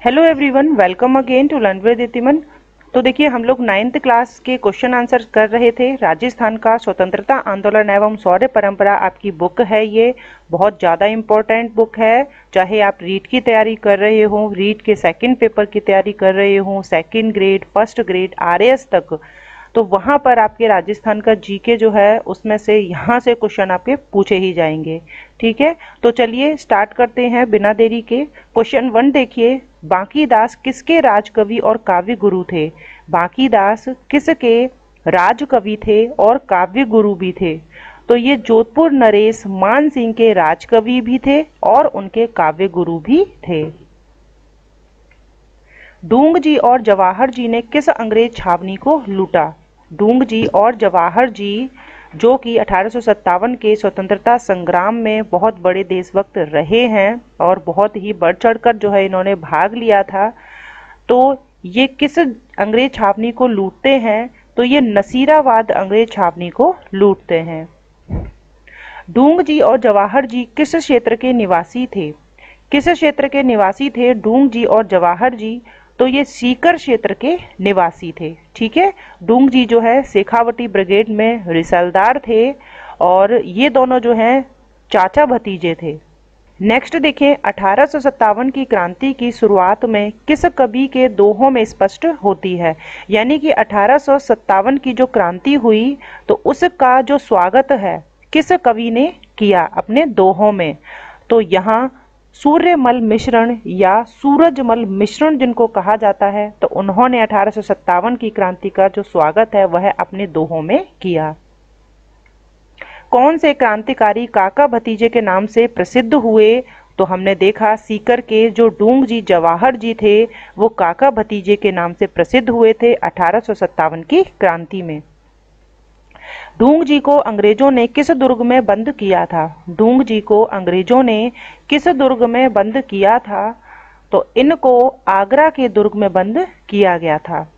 Hello everyone welcome again to learn with इतिमन तो देखिए, हम लोग नाइन्थ क्लास के क्वेश्चन आंसर कर रहे थे, राजस्थान का स्वतंत्रता आंदोलन एवं सौर्य परंपरा आपकी बुक है ये। बहुत ज़्यादा इम्पोर्टेंट बुक है। चाहे आप रीट की तैयारी कर रहे हो रीट के सेकंड पेपर की तैयारी कर रहे हो second grade first grade RS तक तो वहाँ पर आपके राजस्थान का जीके जो है, उसमें से यहाँ से क्वेश्चन आपके पूछे ही जाएँगे। ठीक है? तो चलिए स्टार्ट करते हैं बिना देरी के। क्वेश्चन वन देखिए, बांकी दास किसके राजकवि और काव्य गुरु थे? बांकी दास किसके राजकवि थे और काव्य गुरु भी थे? तो ये जोधपुर नरेश मान सिंह के राजकवि भी थे और उनके काव्य गुरु भी थे। डूंग जी और जवाहर जी ने किस अंग्रेज़ छावनी को लूटा? डूंग जी और जवाहर जी, जो कि अठारह के स्वतंत्रता संग्राम में बहुत बड़े देशभक्त रहे हैं और बहुत ही बढ़ चढ़कर जो है इन्होंने भाग लिया था तो ये किस अंग्रेज़ छावनी को लूटते हैं? तो ये नसीराबाद अंग्रेज़ छावनी को लूटते हैं। डूंग जी और जवाहर जी किस क्षेत्र के निवासी थे? किस क्षेत्र के निवासी थे? डूंग जी और जवाहर जी तो ये सीकर क्षेत्र के निवासी थे, ठीक है? डूंग जी जो है, शेखावटी ब्रिगेड में रिसलदार थे और ये दोनों जो हैं, चाचा भतीजे थे। नेक्स्ट देखें, अठारह की क्रांति की शुरुआत में किस कवि के दोहों में स्पष्ट होती है? यानी कि अठारह की जो क्रांति हुई तो उसका जो स्वागत है, किस कवि ने किया अपने दोहों में? तो यहाँ सूर्यमल मिश्रण या सूरजमल मिश्रण जिनको कहा जाता है तो उन्होंने अठारह की क्रांति का जो स्वागत है, वह अपने दोहों में किया। कौन से क्रांतिकारी काका भतीजे के नाम से प्रसिद्ध हुए तो हमने देखा सीकर के जो डूंग जी जवाहर जी थे, वो काका भतीजे के नाम से प्रसिद्ध हुए थे अठारह की क्रांति में। डूंग जी को अंग्रेज़ों ने किस दुर्ग में बंद किया था? डूंग जी को अंग्रेज़ों ने किस दुर्ग में बंद किया था? तो इनको आगरा के दुर्ग में बंद किया गया था।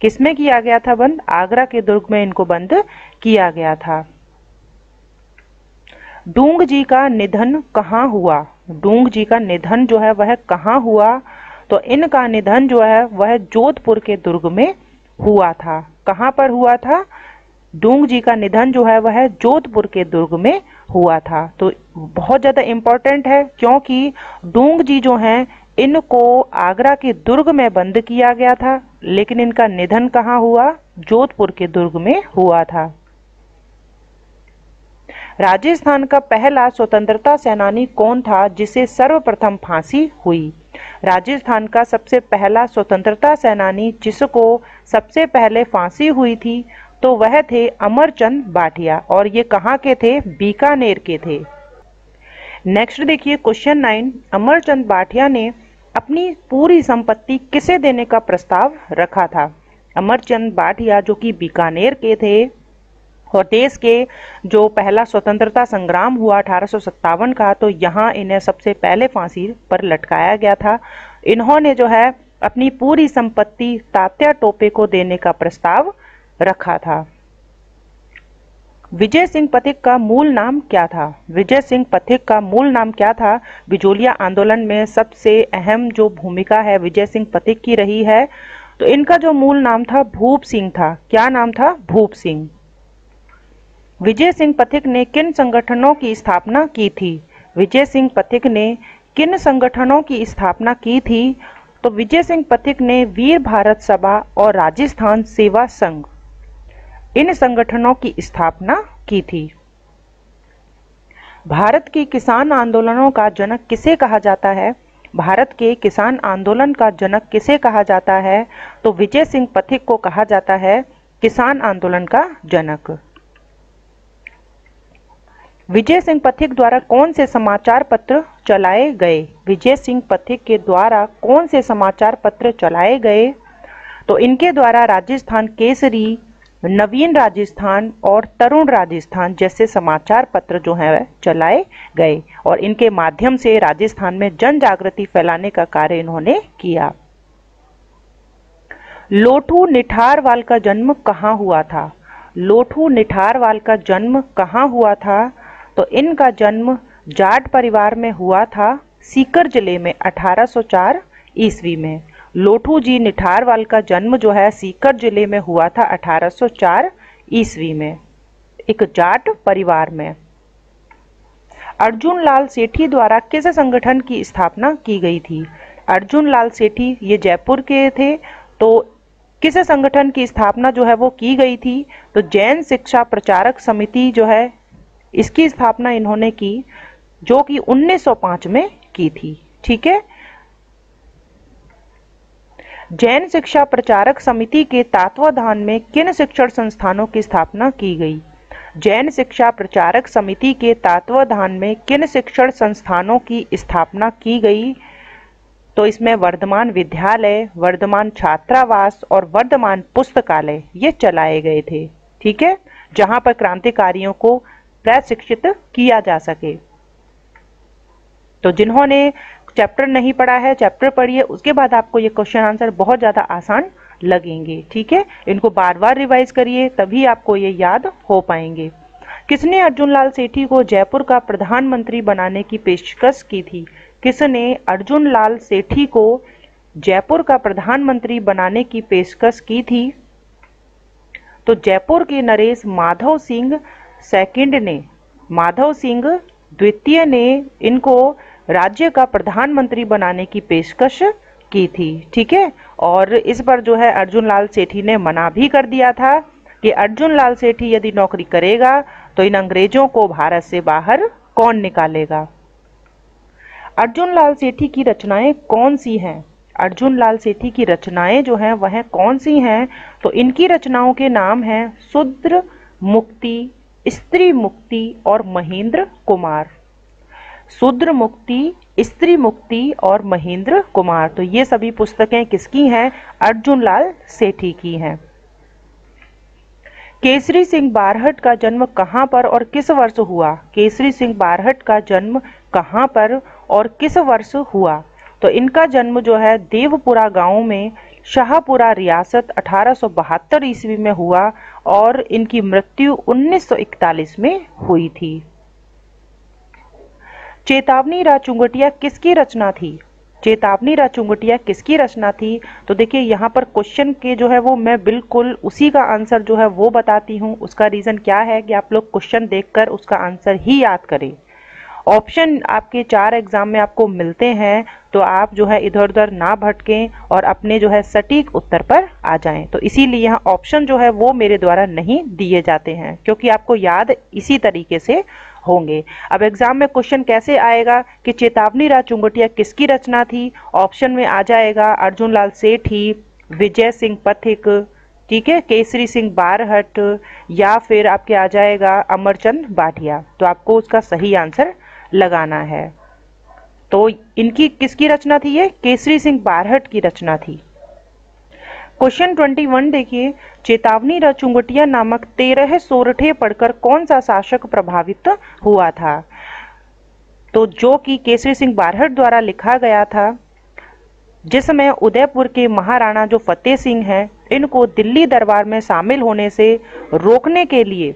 किसमें किया गया था बंद? आगरा के दुर्ग में इनको बंद किया गया था। डूंग जी का निधन कहाँ हुआ? डूंग जी का निधन जो है वह कहाँ हुआ? तो इनका निधन जो है वह जोधपुर के दुर्ग में हुआ था। कहाँ पर हुआ था? डूंग जी का निधन जो है, वह जोधपुर के दुर्ग में हुआ था। तो बहुत ज़्यादा इम्पोर्टेंट है, क्योंकि डूंग जी जो हैं, इनको आगरा के दुर्ग में बंद किया गया था, लेकिन इनका निधन कहाँ हुआ? जोधपुर के दुर्ग में हुआ था। राजस्थान का पहला स्वतंत्रता सेनानी कौन था, जिसे सर्वप्रथम फांसी हुई? राजस्थान का सबसे पहला स्वतंत्रता सेनानी जिसको सबसे पहले फांसी हुई थी तो वह थे अमरचंद बाटिया, और ये कहाँ के थे? बीकानेर के थे। नेक्स्ट देखिए क्वेश्चन नाइन अमरचंद बाटिया ने अपनी पूरी संपत्ति किसे देने का प्रस्ताव रखा था? अमरचंद बाटिया, जो कि बीकानेर के थे, और देश के जो पहला स्वतंत्रता संग्राम हुआ अठारह का तो यहाँ इन्हें सबसे पहले फांसी पर लटकाया गया था। इन्होंने जो है अपनी पूरी संपत्ति तात्या टोपे को देने का प्रस्ताव रखा था। विजय सिंह पथिक का मूल नाम क्या था? विजय सिंह पथिक का मूल नाम क्या था? बिजोलिया आंदोलन में सबसे अहम जो भूमिका है विजय सिंह पथिक की रही है। तो इनका जो मूल नाम था, भूप सिंह था। क्या नाम था? भूप सिंह। विजय सिंह पथिक ने किन संगठनों की स्थापना की थी? विजय सिंह पथिक ने किन संगठनों की स्थापना की थी? तो विजय सिंह पथिक ने वीर भारत सभा और राजस्थान सेवा संघ। इन संगठनों की स्थापना की थी। भारत के किसान आंदोलनों का जनक किसे कहा जाता है? भारत के किसान आंदोलन का जनक किसे कहा जाता है? तो विजय सिंह पथिक को कहा जाता है किसान आंदोलन का जनक। विजय सिंह पथिक द्वारा कौन से समाचार पत्र चलाए गए? विजय सिंह पथिक के द्वारा कौन से समाचार पत्र चलाए गए? तो इनके द्वारा राजस्थान केसरी नवीन राजस्थान और तरुण राजस्थान जैसे समाचार पत्र जो हैं चलाए गए और इनके माध्यम से राजस्थान में जन जागृति फैलाने का कार्य इन्होंने किया। लोठू निठारवाल का जन्म कहाँ हुआ था? लोठू निठारवाल का जन्म कहाँ हुआ था? तो इनका जन्म जाट परिवार में हुआ था सीकर ज़िले में 1804 ईस्वी में। लोठू जी निठारवाल का जन्म जो है सीकर ज़िले में हुआ था 1804 ईस्वी में, एक जाट परिवार में। अर्जुन लाल सेठी द्वारा किस संगठन की स्थापना की गई थी? अर्जुन लाल सेठी ये जयपुर के थे तो किस संगठन की स्थापना जो है वो की गई थी? तो जैन शिक्षा प्रचारक समिति जो है, इसकी स्थापना इन्होंने की, जो कि 1905 में की थी, ठीक है? जैन शिक्षा प्रचारक समिति के तत्वाधान में किन शिक्षण संस्थानों की स्थापना की गई? जैन शिक्षा प्रचारक समिति के तत्वाधान में किन शिक्षण संस्थानों की स्थापना की गई? तो इसमें वर्धमान विद्यालय, वर्धमान छात्रावास और वर्धमान पुस्तकालय ये चलाए गए थे, ठीक है? जहाँ पर क्रांतिकारियों को प्रशिक्षित किया जा सके। तो जिन्होंने चैप्टर नहीं पढ़ा है चैप्टर पढ़िए, उसके बाद आपको ये क्वेश्चन आंसर बहुत ज़्यादा आसान लगेंगे, ठीक है? इनको बार बार रिवाइज करिए, तभी आपको ये याद हो पाएँगे। किसने अर्जुन लाल सेठी को जयपुर का प्रधानमंत्री बनाने की पेशकश की थी? किसने अर्जुन लाल सेठी को जयपुर का प्रधानमंत्री बनाने की पेशकश की थी? तो जयपुर के नरेश माधव सिंह सेकंड ने, माधव सिंह द्वितीय ने इनको राज्य का प्रधानमंत्री बनाने की पेशकश की थी, ठीक है? और इस पर जो है अर्जुन लाल सेठी ने मना भी कर दिया था कि अर्जुन लाल सेठी यदि नौकरी करेगा तो इन अंग्रेज़ों को भारत से बाहर कौन निकालेगा? अर्जुन लाल सेठी की रचनाएँ कौन सी हैं? अर्जुन लाल सेठी की रचनाएँ जो हैं, वह कौन सी हैं? तो इनकी रचनाओं के नाम हैं शुद्र मुक्ति, स्त्री मुक्ति और महेंद्र कुमार। शूद्र मुक्ति स्त्री मुक्ति और महेंद्र कुमार। तो ये सभी पुस्तकें किसकी हैं? अर्जुन लाल सेठी की हैं। केसरी सिंह बारहट का जन्म कहाँ पर और किस वर्ष हुआ? केसरी सिंह बारहट का जन्म कहाँ पर और किस वर्ष हुआ? तो इनका जन्म जो है देवपुरा गाँव में शाहपुरा रियासत अठारह सौ बहत्तर ईस्वी में हुआ और इनकी मृत्यु 1941 में हुई थी। चेतावनी राचुंगटिया किसकी रचना थी? चेतावनी राचुंगटिया किसकी रचना थी? तो देखिए, यहाँ पर क्वेश्चन के जो है वो मैं बिल्कुल उसी का आंसर जो है वो बताती हूँ। उसका रीज़न क्या है कि आप लोग क्वेश्चन देखकर उसका आंसर ही याद करें। ऑप्शन आपके चार एग्ज़ाम में आपको मिलते हैं तो आप जो है इधर उधर ना भटकें और अपने जो है सटीक उत्तर पर आ जाएँ। तो इसीलिए यहाँ ऑप्शन जो है वो मेरे द्वारा नहीं दिए जाते हैं, क्योंकि आपको याद इसी तरीके से होंगे। अब एग्ज़ाम में क्वेश्चन कैसे आएगा कि चेतावनी राज चुंगटिया किसकी रचना थी? ऑप्शन में आ जाएगा अर्जुन लाल सेठी, विजय सिंह पथिक, ठीक है? केसरी सिंह बारहट, या फिर आपके आ जाएगा अमरचंद बाटिया। तो आपको उसका सही आंसर लगाना है। तो इनकी किसकी रचना थी ये? केसरी सिंह बारहट की रचना थी। क्वेश्चन ट्वेंटी वन देखिए, चेतावनी रचुंगटिया नामक तेरह सोरठे पढ़कर कौन सा शासक प्रभावित हुआ था? तो जो कि केसरी सिंह बारहट द्वारा लिखा गया था जिसमें उदयपुर के महाराणा जो फतेह सिंह हैं, इनको दिल्ली दरबार में शामिल होने से रोकने के लिए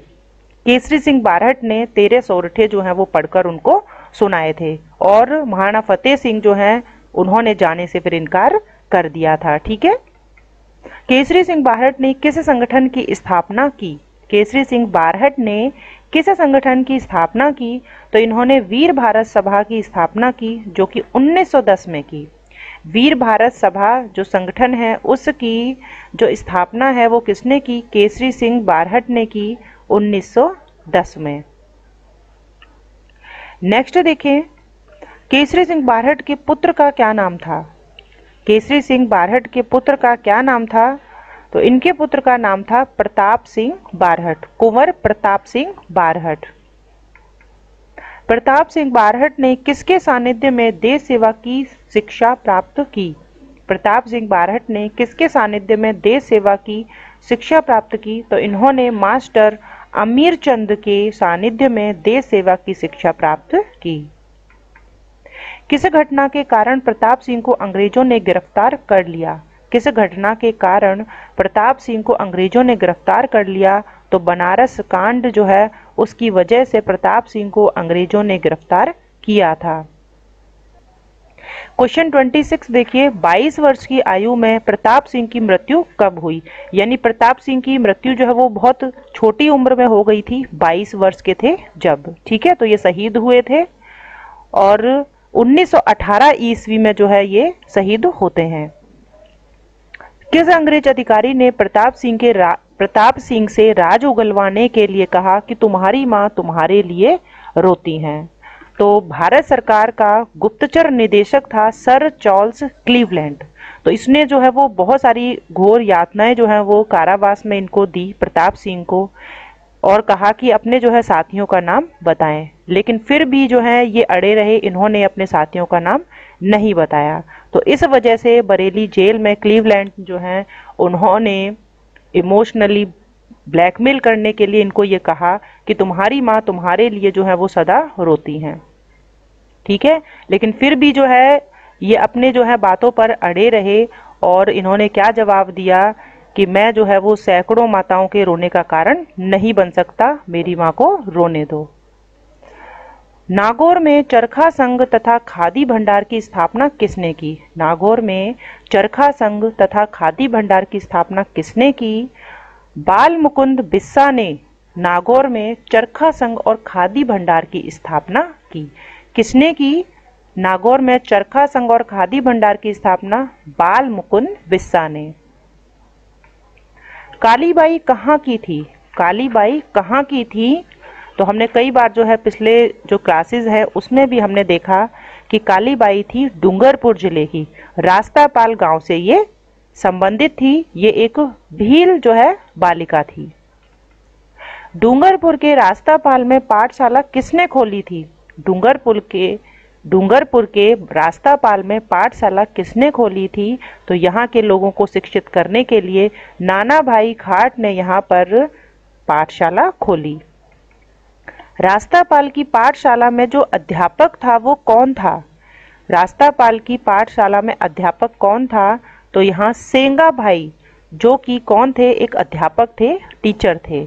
केसरी सिंह बारहट ने तेरह सोरठे जो हैं वो पढ़कर उनको सुनाए थे। और महाराणा फतेह सिंह जो हैं, उन्होंने जाने से फिर इनकार कर दिया था। ठीक है? केसरी सिंह बारहट ने किस संगठन की स्थापना की? केसरी सिंह बारहट ने किस संगठन की स्थापना की? तो इन्होंने वीर भारत सभा की स्थापना की, जो कि 1910 में की। वीर भारत सभा जो संगठन है, उसकी जो स्थापना है, वो किसने की? केसरी सिंह बारहट ने की 1910 में। नेक्स्ट देखें। केसरी सिंह बारहट के पुत्र का क्या नाम था? केसरी सिंह बारहट के पुत्र का क्या नाम था? तो इनके पुत्र का नाम था प्रताप सिंह बारहट, कुंवर प्रताप सिंह बारहट। प्रताप सिंह बारहट ने किसके सानिध्य में देश सेवा की शिक्षा प्राप्त की? प्रताप सिंह बारहट ने किसके सानिध्य में देश सेवा की शिक्षा प्राप्त की? तो इन्होंने मास्टर अमीर चंद के सानिध्य में देश सेवा की शिक्षा प्राप्त की। किस घटना के कारण प्रताप सिंह को अंग्रेज़ों ने गिरफ़्तार कर लिया? किस घटना के कारण प्रताप सिंह को अंग्रेज़ों ने गिरफ़्तार कर लिया? तो बनारस कांड जो है, उसकी वजह से प्रताप सिंह को अंग्रेज़ों ने गिरफ़्तार किया था। क्वेश्चन 26 देखिए 22 वर्ष की आयु में प्रताप सिंह की मृत्यु कब हुई? यानी प्रताप सिंह की मृत्यु जो है, वो बहुत छोटी उम्र में हो गई थी 22 वर्ष के थे जब। ठीक है तो ये शहीद हुए थे। और 1918 ईस्वी में जो है ये शहीद होते हैं। किस अंग्रेज़ अधिकारी ने प्रताप सिंह के प्रताप सिंह से राज उगलवाने के लिए कहा कि तुम्हारी माँ तुम्हारे लिए रोती हैं? तो भारत सरकार का गुप्तचर निदेशक था सर चार्ल्स क्लीवलैंड। तो इसने जो है वो बहुत सारी घोर यातनाएँ जो है वो कारावास में इनको दी प्रताप सिंह को। और कहा कि अपने जो है साथियों का नाम बताएँ। लेकिन फिर भी जो है, ये अड़े रहे, इन्होंने अपने साथियों का नाम नहीं बताया। तो इस वजह से बरेली जेल में क्लीवलैंड जो है, उन्होंने इमोशनली ब्लैकमेल करने के लिए इनको ये कहा कि तुम्हारी माँ तुम्हारे लिए जो है, वो सदा रोती हैं। ठीक है? लेकिन फिर भी जो है, ये अपने जो है, बातों पर अड़े रहे और इन्होंने क्या जवाब दिया? कि मैं जो है वो सैकड़ों माताओं के रोने का कारण नहीं बन सकता। मेरी माँ को रोने दो। नागौर में चरखा संघ तथा खादी भंडार की स्थापना किसने की? नागौर में चरखा संघ तथा खादी भंडार की स्थापना किसने की? बाल मुकुंद बिस्सा ने नागौर में चरखा संघ और खादी भंडार की स्थापना की। किसने की? नागौर में चरखा संघ और खादी भंडार की स्थापना बाल मुकुंद बिस्सा ने। कालीबाई कहाँ की थी? कालीबाई कहाँ की थी? तो हमने कई बार जो है पिछले जो क्लासेस है, उसमें भी हमने देखा कि कालीबाई थी डूंगरपुर ज़िले की। रास्तापाल गाँव से ये संबंधित थी। ये एक भील जो है बालिका थी। डूंगरपुर के रास्तापाल में पाठशाला किसने खोली थी? डूंगरपुर के डूंगरपुर के रास्तापाल में पाठशाला किसने खोली थी? तो यहाँ के लोगों को शिक्षित करने के लिए नाना भाई खाट ने यहाँ पर पाठशाला खोली। रास्तापाल की पाठशाला में जो अध्यापक था वो कौन था? रास्तापाल की पाठशाला में अध्यापक कौन था? तो यहाँ सेंगा भाई, जो कि कौन थे? एक अध्यापक थे, टीचर थे।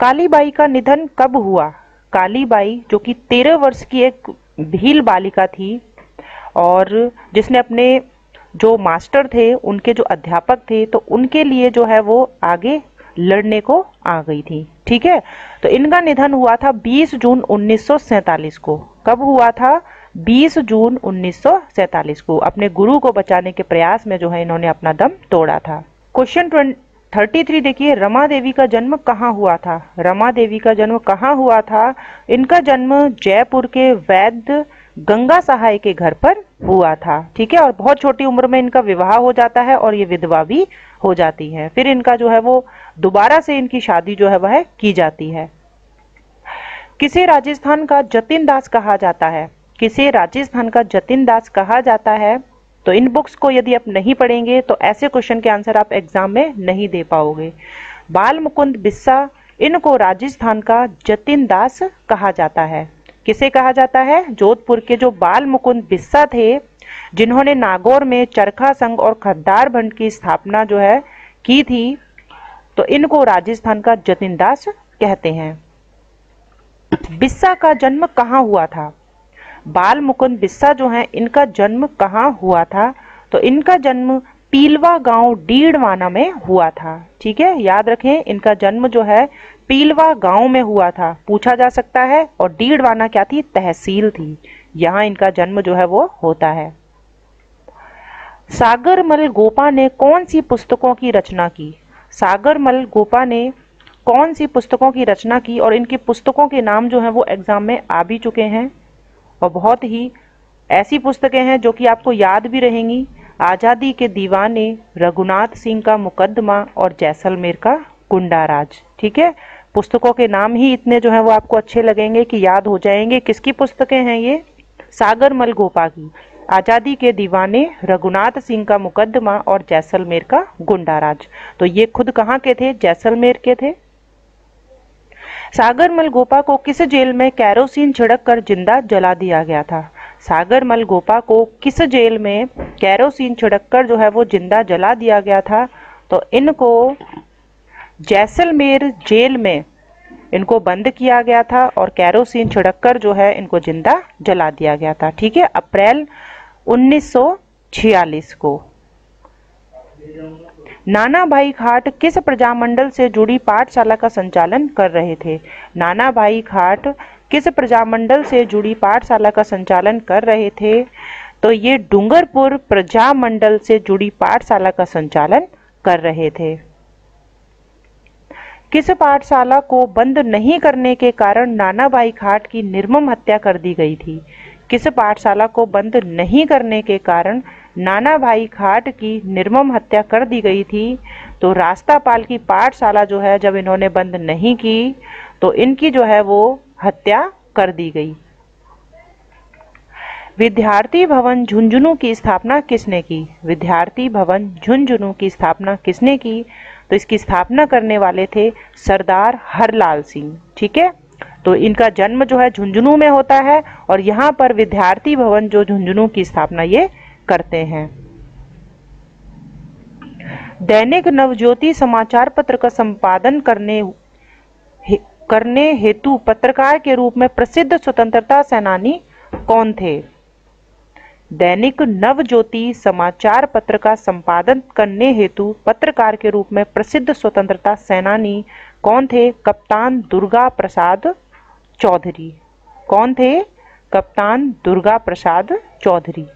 कालीबाई का निधन कब हुआ? कालीबाई, जो कि तेरह वर्ष की एक भील बालिका थी, और जिसने अपने जो मास्टर थे, उनके जो अध्यापक थे तो उनके लिए जो है वो आगे लड़ने को आ गई थी। ठीक है? तो इनका निधन हुआ था 20 जून उन्नीस को। कब हुआ था? 20 जून उन्नीस को। अपने गुरु को बचाने के प्रयास में जो है इन्होंने अपना दम तोड़ा था। क्वेश्चन थर्टी थ्री, देखिए, रमा देवी का जन्म कहाँ हुआ था? रमा देवी का जन्म कहाँ हुआ था? इनका जन्म जयपुर के वैद्य गंगा सहाय के घर पर हुआ था, ठीक है? और बहुत छोटी उम्र में इनका विवाह हो जाता है और ये विधवा भी हो जाती है। फिर इनका जो है वो दोबारा से इनकी शादी जो है वह की जाती है। किसे राजस्थान का जतिन दास कहा जाता है? किसे राजस्थान का जतिन दास कहा जाता है? तो इन बुक्स को यदि आप नहीं पढ़ेंगे तो ऐसे क्वेश्चन के आंसर आप एग्ज़ाम में नहीं दे पाओगे। बाल मुकुंद बिस्सा, इनको राजस्थान का जतिन दास कहा जाता है। किसे कहा जाता है? जोधपुर के जो बाल मुकुंद बिस्सा थे, जिन्होंने नागौर में चरखा संघ और खद्दार भंड की स्थापना जो है, की थी तो इनको राजस्थान का जतिन दास कहते हैं। बिस्सा का जन्म कहाँ हुआ था? बाल मुकुंद बिस्सा जो है, इनका जन्म कहाँ हुआ था? तो इनका जन्म पीलवा गाँव डीडवाना में हुआ था। ठीक है? याद रखें, इनका जन्म जो है, पीलवा गाँव में हुआ था। पूछा जा सकता है, और डीडवाना क्या थी? तहसील थी। यहाँ इनका जन्म जो है, वो होता है। सागरमल गोपा ने कौन सी पुस्तकों की रचना की? सागरमल गोपा ने कौन सी पुस्तकों की रचना की? और इनकी पुस्तकों के नाम जो हैं, वो एग्ज़ाम में आ भी चुके हैं। और बहुत ही ऐसी पुस्तकें हैं जो कि आपको याद भी रहेंगी। आज़ादी के दीवाने रघुनाथ सिंह का मुकदमा और जैसलमेर का गुंडाराज। ठीक है? पुस्तकों के नाम ही इतने जो है, वो आपको अच्छे लगेंगे कि याद हो जाएँगे। किसकी पुस्तकें हैं ये? सागर मलगोपा की आज़ादी के दीवाने रघुनाथ सिंह का मुकदमा और जैसलमेर का गुंडाराज। तो ये खुद कहाँ के थे? जैसलमेर के थे। सागर मलगोपा को किस जेल में कैरोसिन छिड़क कर ज़िंदा जला दिया गया था? सागर मलगोपा को किस जेल में कैरोसिन छिड़क कर जो है वो ज़िंदा जला दिया गया था? तो इनको जैसलमेर जेल में इनको बंद किया गया था और कैरोसिन छिड़क कर जो है इनको ज़िंदा जला दिया गया था। ठीक है, अप्रैल 1946 को। नाना भाई खाट किस प्रजामंडल से जुड़ी पाठशाला का संचालन कर रहे थे? नाना भाई खाट किस प्रजामंडल से जुड़ी पाठशाला का संचालन कर रहे थे? तो ये डूंगरपुर प्रजामंडल से जुड़ी पाठशाला का संचालन कर रहे थे। किस पाठशाला को बंद नहीं करने के कारण नानाबाई खाट की निर्मम हत्या कर दी गई थी? किस पाठशाला को बंद नहीं करने के कारण नाना भाई खाट की निर्मम हत्या कर दी गई थी। तो रास्तापाल की पाठशाला जो है, जब इन्होंने बंद नहीं की तो इनकी जो है वो हत्या कर दी गई। विद्यार्थी भवन झुंझुनू की स्थापना किसने की? विद्यार्थी भवन झुंझुनू की स्थापना किसने की? तो इसकी स्थापना करने वाले थे सरदार हरलाल सिंह, ठीक है? तो इनका जन्म जो है झुंझुनू में होता है और यहाँ पर विद्यार्थी भवन जो झुंझुनू की स्थापना ये करते हैं। दैनिक नवज्योति समाचार पत्र का संपादन करने हे, करने हेतु पत्रकार के रूप में प्रसिद्ध स्वतंत्रता सेनानी कौन थे? दैनिक नवज्योति समाचार पत्र का संपादन करने हेतु पत्रकार के रूप में प्रसिद्ध स्वतंत्रता सेनानी कौन थे? कप्तान दुर्गा प्रसाद चौधरी। कौन थे? कप्तान दुर्गा प्रसाद चौधरी।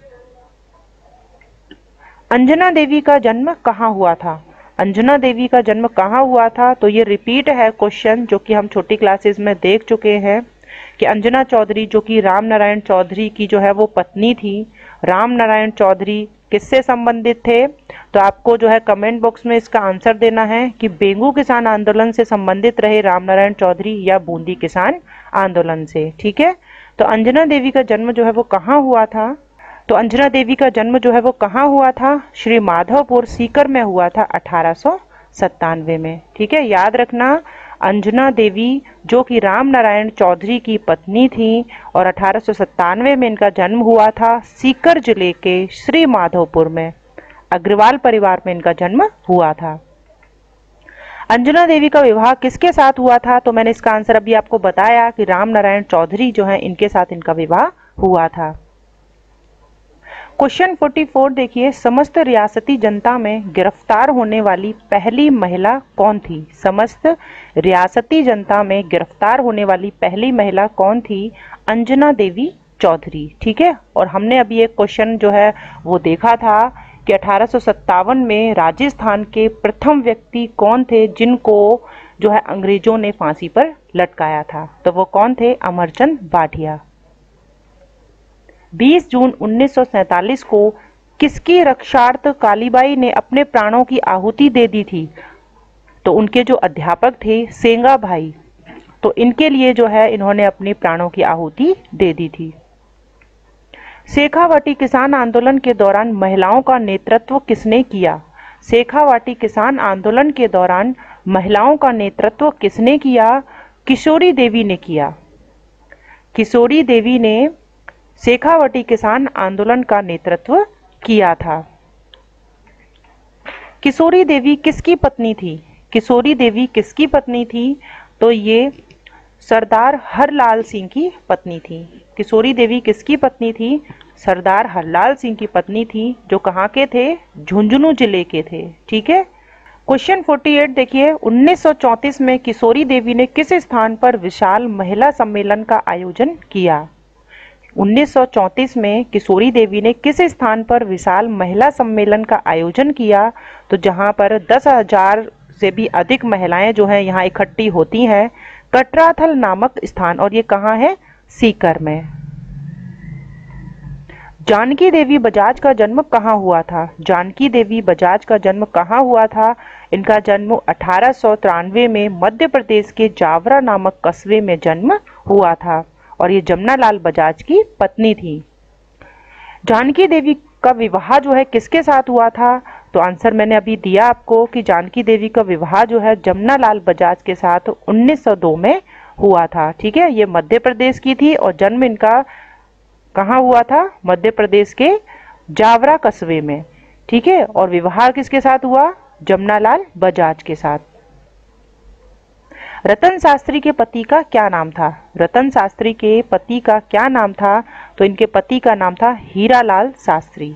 अंजना देवी का जन्म कहाँ हुआ था? अंजना देवी का जन्म कहाँ हुआ था? तो ये रिपीट है क्वेश्चन जो कि हम छोटी क्लासेस में देख चुके हैं कि अंजना चौधरी जो कि राम नारायण चौधरी की जो है वो पत्नी थी। राम नारायण चौधरी किससे संबंधित थे? तो आपको जो है कमेंट बॉक्स में इसका आंसर देना है कि बेंगू किसान आंदोलन से संबंधित रहे राम नारायण चौधरी या बूंदी किसान आंदोलन से, ठीक है? तो अंजना देवी का जन्म जो है वो कहाँ हुआ था? तो अंजना देवी का जन्म जो है वो कहाँ हुआ था? श्री माधवपुर सीकर में हुआ था अठारह सौ सतानवे में, ठीक है? याद रखना, अंजना देवी जो कि राम नारायण चौधरी की पत्नी थी और अठारह सौ सतानवे में इनका जन्म हुआ था सीकर ज़िले के श्री माधवपुर में, अग्रवाल परिवार में इनका जन्म हुआ था। अंजना देवी का विवाह किसके साथ हुआ था? तो मैंने इसका आंसर अभी आपको बताया कि राम नारायण चौधरी जो है, इनके साथ इनका विवाह हुआ था। क्वेश्चन 44 देखिए, समस्त रियासती जनता में गिरफ़्तार होने वाली पहली महिला कौन थी? समस्त रियासती जनता में गिरफ़्तार होने वाली पहली महिला कौन थी? अंजना देवी चौधरी, ठीक है? और हमने अभी एक क्वेश्चन जो है, वो देखा था कि अठारह में राजस्थान के प्रथम व्यक्ति कौन थे जिनको जो है अंग्रेज़ों ने फांसी पर लटकाया था? तो वो कौन थे? अमरचंद बाठिया। 20 जून 1947 को किसकी रक्षार्थ कालीबाई ने अपने प्राणों की आहुति दे दी थी? तो उनके जो अध्यापक थे सेंगा भाई तो इनके लिए जो है इन्होंने अपने प्राणों की आहुति दे दी थी। शेखावाटी किसान आंदोलन के दौरान महिलाओं का नेतृत्व किसने किया? शेखावाटी किसान आंदोलन के दौरान महिलाओं का नेतृत्व किसने किया? किशोरी देवी ने किया। किशोरी देवी ने शेखावटी किसान आंदोलन का नेतृत्व किया था। किशोरी देवी किसकी पत्नी थी? किशोरी देवी किसकी पत्नी थी? तो ये सरदार हरलाल सिंह की पत्नी थी। किशोरी देवी किसकी पत्नी थी? सरदार हरलाल सिंह की पत्नी थी, जो कहाँ के थे? झुंझुनू ज़िले के थे। ठीक है? क्वेश्चन 48 देखिए 1934 में किशोरी देवी ने किस स्थान पर विशाल महिला सम्मेलन का आयोजन किया? 1934 में किशोरी देवी ने किस स्थान पर विशाल महिला सम्मेलन का आयोजन किया? तो जहाँ पर दस हज़ार से भी अधिक महिलाएँ जो हैं यहाँ इकट्ठी होती हैं। कटराथल नामक स्थान, और ये कहाँ है? सीकर में। जानकी देवी बजाज का जन्म कहाँ हुआ था? जानकी देवी बजाज का जन्म कहाँ हुआ था? इनका जन्म अठारह सौ तिरानवे में मध्य प्रदेश के जावरा नामक कस्बे में जन्म हुआ था, और ये जमुना लाल बजाज की पत्नी थी। जानकी देवी का विवाह जो है किसके साथ हुआ था? तो आंसर मैंने अभी दिया आपको कि जानकी देवी का विवाह जो है जमुना लाल बजाज के साथ 1902 में हुआ था। ठीक है? ये मध्य प्रदेश की थी और जन्म इनका कहाँ हुआ था? मध्य प्रदेश के जावरा कस्बे में। ठीक है? और विवाह किसके साथ हुआ? जमुना लाल बजाज के साथ। रतन शास्त्री के पति का क्या नाम था? रतन शास्त्री के पति का क्या नाम था? तो इनके पति का नाम था हीरालाल शास्त्री।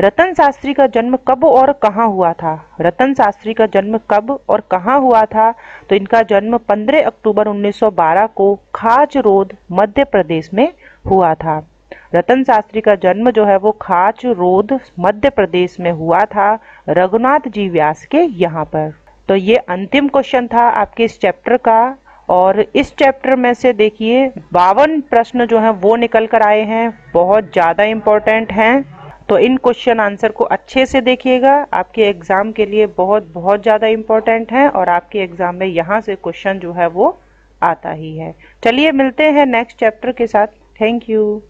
रतन शास्त्री का जन्म कब और कहाँ हुआ था? रतन शास्त्री का जन्म कब और कहाँ हुआ था? तो इनका जन्म 15 अक्टूबर 1912 को खाच रोड, मध्य प्रदेश में हुआ था। रतन शास्त्री का जन्म जो है वो खाच रोड, मध्य प्रदेश में हुआ था। रघुनाथ जी व्यास के यहाँ पर। तो ये अंतिम क्वेश्चन था आपके इस चैप्टर का। और इस चैप्टर में से देखिए, बावन प्रश्न जो हैं वो निकल कर आए हैं। बहुत ज़्यादा इम्पोर्टेंट हैं। तो इन क्वेश्चन आंसर को अच्छे से देखिएगा। आपके एग्ज़ाम के लिए बहुत बहुत ज़्यादा इंपॉर्टेंट है और आपके एग्ज़ाम में यहाँ से क्वेश्चन जो है वो आता ही है। चलिए मिलते हैं नेक्स्ट चैप्टर के साथ। Thank you